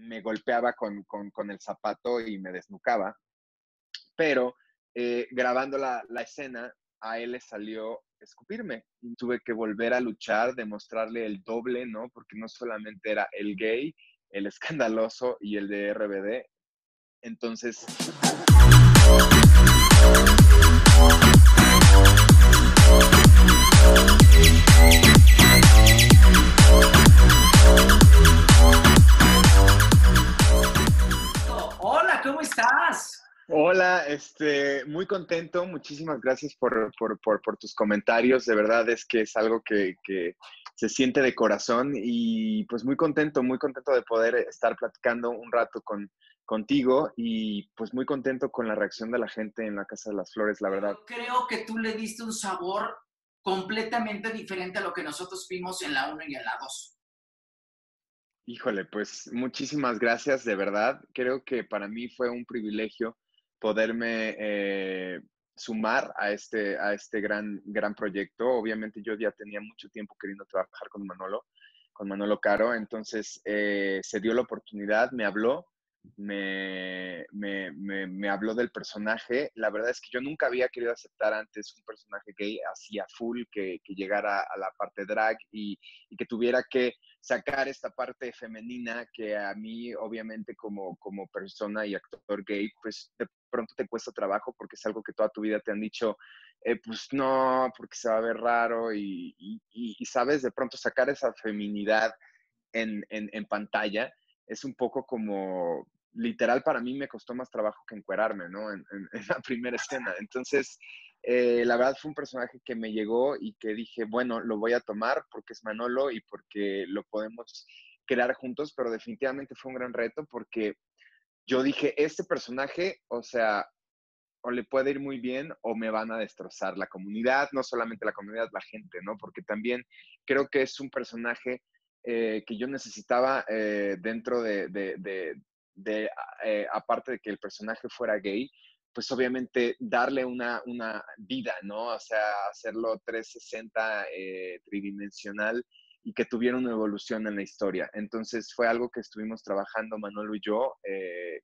me golpeaba con, con, el zapato y me desnucaba. Pero eh, grabando la, la, escena, a él le salió escupirme. Y tuve que volver a luchar, demostrarle el doble, ¿no? Porque no solamente era el gay, el escandaloso y el de RBD. Entonces... Este, muy contento, muchísimas gracias por, tus comentarios, de verdad es que es algo que, se siente de corazón y pues muy contento, muy contento de poder estar platicando un rato con, contigo y pues muy contento con la reacción de la gente en la Casa de las Flores, la verdad. Creo que tú le diste un sabor completamente diferente a lo que nosotros vimos en la 1 y en la 2. Híjole, pues muchísimas gracias, de verdad. Creo que para mí fue un privilegio poderme eh, sumar a este, a este gran, gran proyecto. Obviamente yo ya tenía mucho tiempo queriendo trabajar con Manolo, con Manolo Caro, entonces eh, se dio la oportunidad, me habló, me, me, me, habló del personaje. La verdad es que yo nunca había querido aceptar antes un personaje gay así a full, que, que llegara a la parte drag y, y, que tuviera que sacar esta parte femenina que a mí, obviamente, como, como persona y actor gay, pues de pronto te cuesta trabajo porque es algo que toda tu vida te han dicho, eh, pues no, porque se va a ver raro y, y, sabes, de pronto sacar esa feminidad en, en pantalla es un poco como, literal para mí me costó más trabajo que encuerarme, ¿no? En, la primera escena. Entonces, eh, la verdad fue un personaje que me llegó y que dije, bueno, lo voy a tomar porque es Manolo y porque lo podemos crear juntos, pero definitivamente fue un gran reto porque yo dije, este personaje, o sea, o le puede ir muy bien o me van a destrozar la comunidad, no solamente la comunidad, la gente, ¿no? Porque también creo que es un personaje eh, que yo necesitaba eh, dentro de, de, eh, aparte de que el personaje fuera gay, pues obviamente darle una, una vida, ¿no? O sea, hacerlo 360 tridimensional y que tuviera una evolución en la historia. Entonces fue algo que estuvimos trabajando Manolo y yo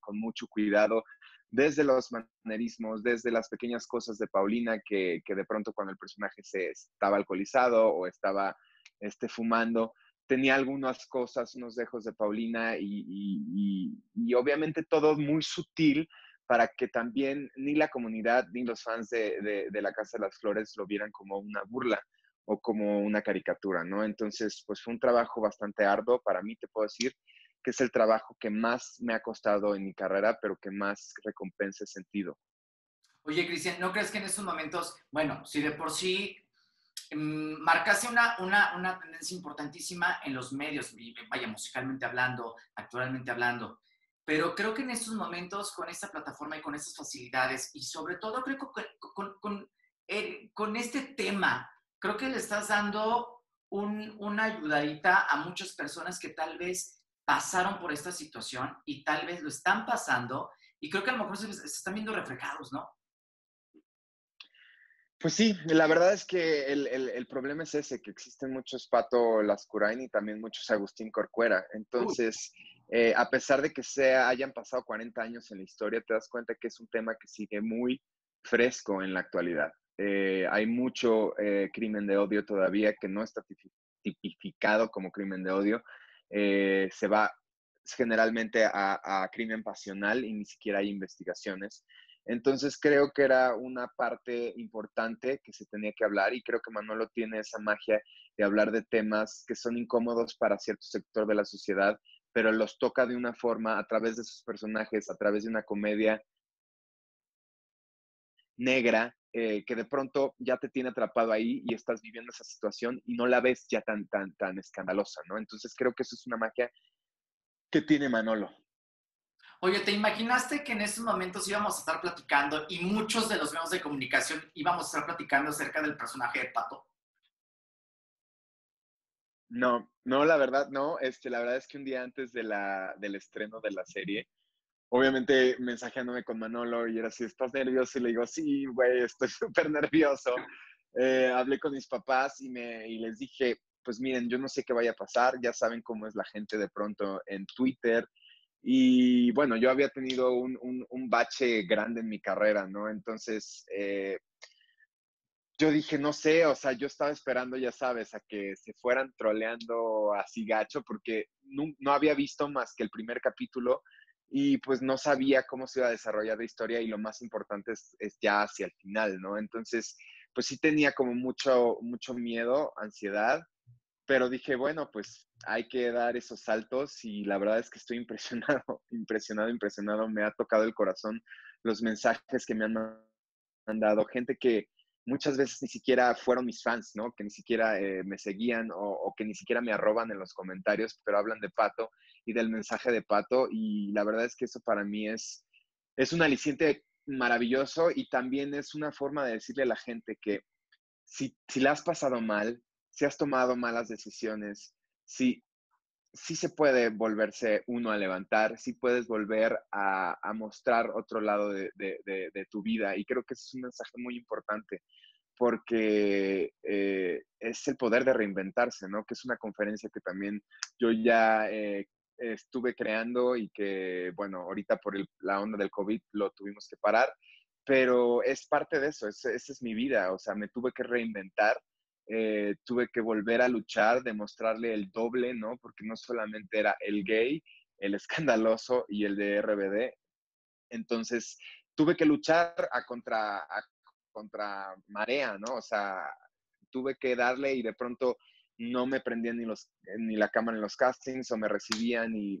con mucho cuidado, desde los manerismos, desde las pequeñas cosas de Paulina, que, que de pronto cuando el personaje se estaba alcoholizado o estaba este, fumando, tenía algunas cosas, unos dejos de Paulina y, obviamente todo muy sutil para que también ni la comunidad ni los fans de, la Casa de las Flores lo vieran como una burla o como una caricatura, ¿no? Entonces, pues fue un trabajo bastante arduo. Para mí, te puedo decir que es el trabajo que más me ha costado en mi carrera, pero que más recompensa he sentido. Oye, Cristian, ¿no crees que en estos momentos, bueno, si de por sí marcase una, una, una, tendencia importantísima en los medios, vaya, musicalmente hablando, actualmente hablando. Pero creo que en estos momentos, con esta plataforma y con estas facilidades, y sobre todo creo que con, con, con este tema, creo que le estás dando un, una ayudadita a muchas personas que tal vez pasaron por esta situación y tal vez lo están pasando, y creo que a lo mejor se, se están viendo reflejados, ¿no? Pues sí, la verdad es que el, problema es ese, que existen muchos Pato Lascurain y también muchos Agustín Corcuera. Entonces, eh, a pesar de que sea, hayan pasado 40 años en la historia, te das cuenta que es un tema que sigue muy fresco en la actualidad. Eh, hay mucho eh, crimen de odio todavía que no está tipificado como crimen de odio. se va generalmente a crimen pasional y ni siquiera hay investigaciones. Entonces creo que era una parte importante que se tenía que hablar y creo que Manolo tiene esa magia de hablar de temas que son incómodos para cierto sector de la sociedad, pero los toca de una forma a través de sus personajes, a través de una comedia negra, eh, que de pronto ya te tiene atrapado ahí y estás viviendo esa situación y no la ves ya tan, tan, tan escandalosa, ¿no? Entonces creo que eso es una magia que tiene Manolo. Oye, ¿te imaginaste que en estos momentos íbamos a estar platicando y muchos de los medios de comunicación íbamos a estar platicando acerca del personaje de Pato? No, no, la verdad no. Este, la verdad es que un día antes del estreno de la serie, obviamente mensajeándome con Manolo y era así, ¿estás nervioso? Y le digo, sí, güey, estoy súper nervioso. Eh, hablé con mis papás y, me, y les dije, pues miren, yo no sé qué vaya a pasar, ya saben cómo es la gente de pronto en Twitter, Y bueno, yo había tenido un, un, bache grande en mi carrera, ¿no? Entonces, eh, yo dije, no sé, o sea, yo estaba esperando, ya sabes, a que se fueran troleando así gacho, porque no, no, había visto más que el primer capítulo y pues no sabía cómo se iba a desarrollar la historia y lo más importante es, es, ya hacia el final, ¿no? Entonces, pues sí tenía como mucho, mucho miedo, ansiedad, pero dije, bueno, pues hay que dar esos saltos y la verdad es que estoy impresionado, impresionado, impresionado, me ha tocado el corazón los mensajes que me han mandado, gente que muchas veces ni siquiera fueron mis fans, ¿no? Que ni siquiera eh, me seguían o, que ni siquiera me arroban en los comentarios, pero hablan de Pato y del mensaje de Pato y la verdad es que eso para mí es, es un aliciente maravilloso y también es una forma de decirle a la gente que si, si la has pasado mal, si has tomado malas decisiones, si sí se puede volverse uno a levantar, sí puedes volver a, mostrar otro lado de, tu vida. Y creo que ese es un mensaje muy importante porque eh, es el poder de reinventarse, ¿no? Que es una conferencia que también yo ya eh, estuve creando y que, bueno, ahorita por la onda del COVID lo tuvimos que parar, pero es parte de eso, esa es mi vida, o sea, me tuve que reinventar eh, tuve que volver a luchar, demostrarle el doble, ¿no? Porque no solamente era el gay, el escandaloso y el de RBD. Entonces, tuve que luchar a contra, contra marea, ¿no? O sea, tuve que darle y de pronto no me prendían ni, los, ni la cámara en los castings o me recibían y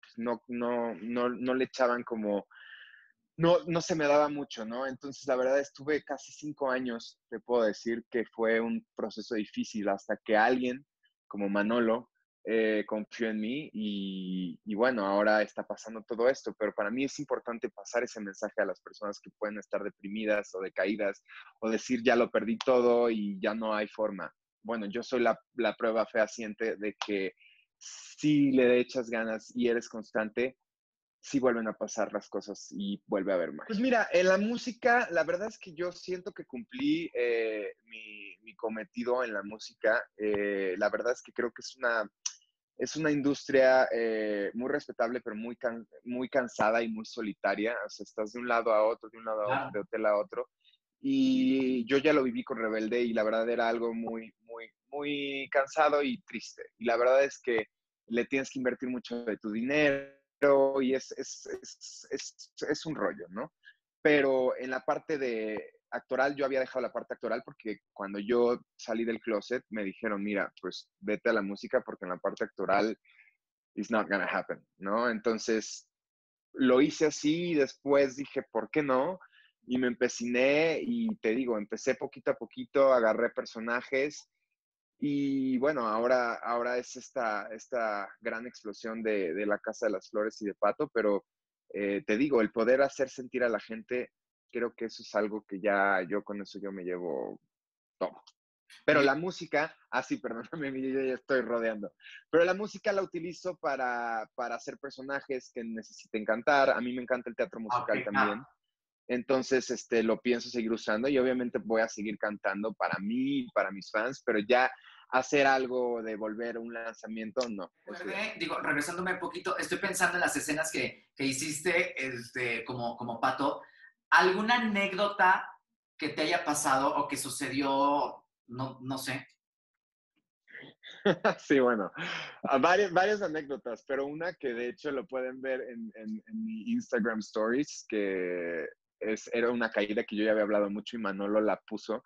pues, no, no, no, no le echaban como no, no se me daba mucho, ¿no? Entonces, la verdad, estuve casi cinco años, te puedo decir que fue un proceso difícil hasta que alguien como Manolo eh, confió en mí y, y, bueno, ahora está pasando todo esto, pero para mí es importante pasar ese mensaje a las personas que pueden estar deprimidas o decaídas o decir ya lo perdí todo y ya no hay forma. Bueno, yo soy la, la prueba fehaciente de que si le echas ganas y eres constante, sí vuelven a pasar las cosas y vuelve a haber más. Pues mira, en la música, la verdad es que yo siento que cumplí eh, mi, mi, cometido en la música. Eh, la verdad es que creo que es una, es una industria eh, muy respetable, pero muy, muy cansada y muy solitaria. O sea, estás de un lado a otro, de un lado a otro, de hotel a otro. Y yo ya lo viví con Rebelde y la verdad era algo muy, muy, muy cansado y triste. Y la verdad es que le tienes que invertir mucho de tu dinero y es, es, es, es, un rollo, ¿no? Pero en la parte de actoral, yo había dejado la parte actoral porque cuando yo salí del closet me dijeron, mira, pues vete a la música porque en la parte actoral it's not gonna happen, ¿no? Entonces lo hice así y después dije, ¿por qué no? Y me empeciné y te digo, empecé poquito a poquito, agarré personajes y bueno, ahora, ahora es esta, esta gran explosión de, de la Casa de las Flores y de Pato, pero eh, te digo, el poder hacer sentir a la gente, creo que eso es algo que ya yo con eso yo me llevo todo. Pero la música, ah sí, perdóname, yo ya estoy rodeando, pero la música la utilizo para, para hacer personajes que necesiten cantar, a mí me encanta el teatro musical también. Entonces, este, lo pienso seguir usando y obviamente voy a seguir cantando para mí, y para mis fans, pero ya hacer algo de volver un lanzamiento, no. digo, regresándome un poquito, estoy pensando en las escenas que, que hiciste este, como, como pato. ¿Alguna anécdota que te haya pasado o que sucedió, no, no sé? sí, bueno, varias, varias anécdotas, pero una que de hecho lo pueden ver en, en, en mi Instagram Stories, que es, era una caída que yo ya había hablado mucho y Manolo la puso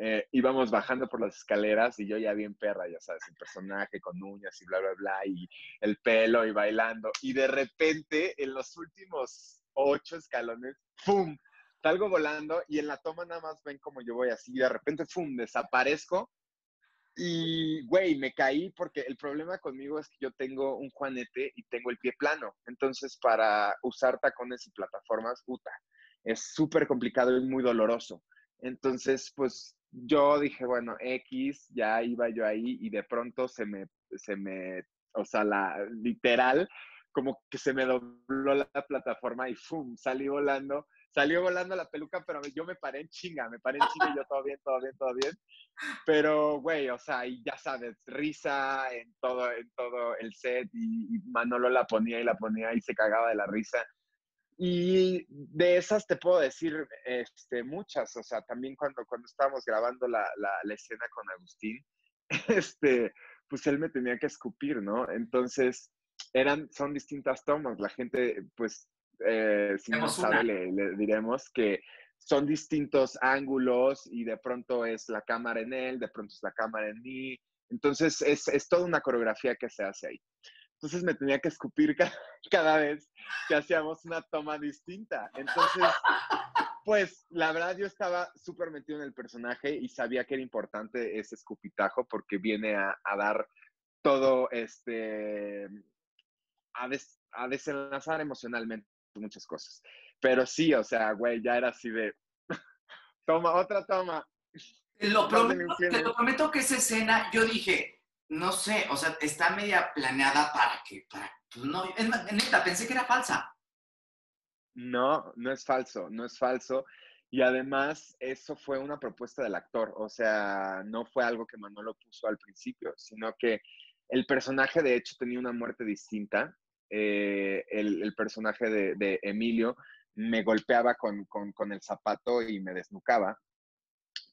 eh, íbamos bajando por las escaleras y yo ya bien perra, ya sabes, el personaje con uñas y bla, bla, bla, y el pelo y bailando. Y de repente, en los últimos ocho escalones, ¡pum! Salgo volando y en la toma nada más ven como yo voy así, y de repente, ¡pum! Desaparezco. Y, güey, me caí porque el problema conmigo es que yo tengo un juanete y tengo el pie plano. Entonces, para usar tacones y plataformas, puta, es súper complicado y muy doloroso. Entonces, pues yo dije, bueno, X, ya iba yo ahí y de pronto se me, se me, o sea, la literal, como que se me dobló la plataforma y ¡fum! salí volando. Salió volando la peluca, pero yo me paré en chinga, me paré en chinga y yo todo bien, todo bien, todo bien. Pero, güey, o sea, y ya sabes, risa en todo, en todo el set y, y Manolo la ponía y la ponía y se cagaba de la risa. Y de esas te puedo decir este, muchas, o sea, también cuando, cuando estábamos grabando la, la, la, escena con Agustín, este, pues él me tenía que escupir, ¿no? Entonces, eran, son distintas tomas, la gente, pues, eh, si no sabe, le, le, diremos que son distintos ángulos y de pronto es la cámara en él, de pronto es la cámara en mí, entonces es, es toda una coreografía que se hace ahí. Entonces me tenía que escupir cada, cada vez que hacíamos una toma distinta. Entonces, pues la verdad yo estaba súper metido en el personaje y sabía que era importante ese escupitajo porque viene a, a dar todo este, a, des, a, desenlazar emocionalmente muchas cosas. Pero sí, o sea, güey, ya era así de, toma, otra toma. Te lo, prometo, te lo prometo que esa escena, yo dije, no sé, o sea, está media planeada para que, para, pues no, es, neta, pensé que era falsa. No, no es falso, no es falso. Y además, eso fue una propuesta del actor, o sea, no fue algo que Manolo puso al principio, sino que el personaje de hecho tenía una muerte distinta. Eh, el, personaje de, Emilio me golpeaba con, con, con, el zapato y me desnucaba,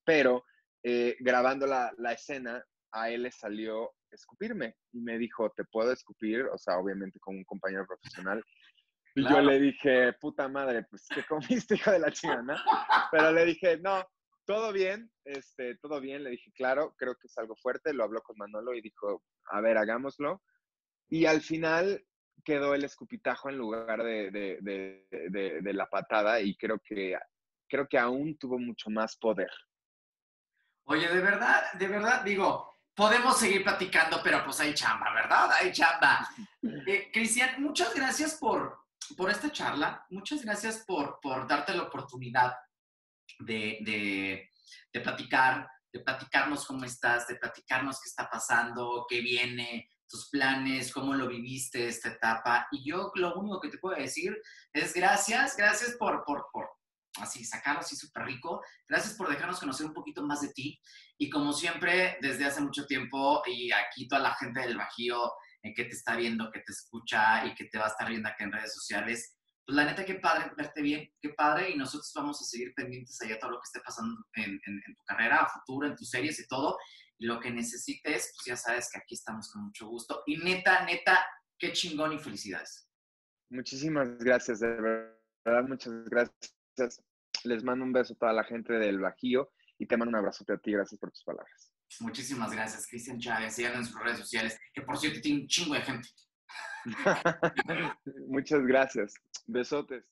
pero eh, grabando la, la escena a él le salió escupirme y me dijo, ¿te puedo escupir? O sea, obviamente con un compañero profesional. Y claro. yo le dije, puta madre, pues, ¿qué comiste, hijo de la chingada? Pero le dije, no, todo bien, este, todo bien. Le dije, claro, creo que es algo fuerte. Lo habló con Manolo y dijo, a ver, hagámoslo. Y al final quedó el escupitajo en lugar de, de, de, de la patada y creo que, creo que aún tuvo mucho más poder. Oye, de verdad, de verdad, digo, podemos seguir platicando, pero pues hay chamba, ¿verdad? Hay chamba. Eh, Cristian, muchas gracias por, por esta charla, muchas gracias por, por darte la oportunidad de, de, de, platicar, de platicarnos cómo estás, de platicarnos qué está pasando, qué viene, tus planes, cómo lo viviste esta etapa. Y yo lo único que te puedo decir es gracias, gracias por, por, por así sacarlo así súper rico. Gracias por dejarnos conocer un poquito más de ti. Y como siempre, desde hace mucho tiempo, y aquí toda la gente del Bajío eh, que te está viendo, que te escucha y que te va a estar viendo acá en redes sociales, pues la neta, qué padre verte bien, qué padre. Y nosotros vamos a seguir pendientes allá todo lo que esté pasando en tu carrera, a futuro, en tus series y todo. Y lo que necesites, pues ya sabes que aquí estamos con mucho gusto. Y neta, neta, qué chingón y felicidades. Muchísimas gracias, de verdad, muchas gracias les mando un beso a toda la gente del Bajío y te mando un abrazo a ti. Gracias por tus palabras. Muchísimas gracias, Cristian Chávez. Síganlo en sus redes sociales, que por cierto tiene un chingo de gente. Muchas gracias. Besotes.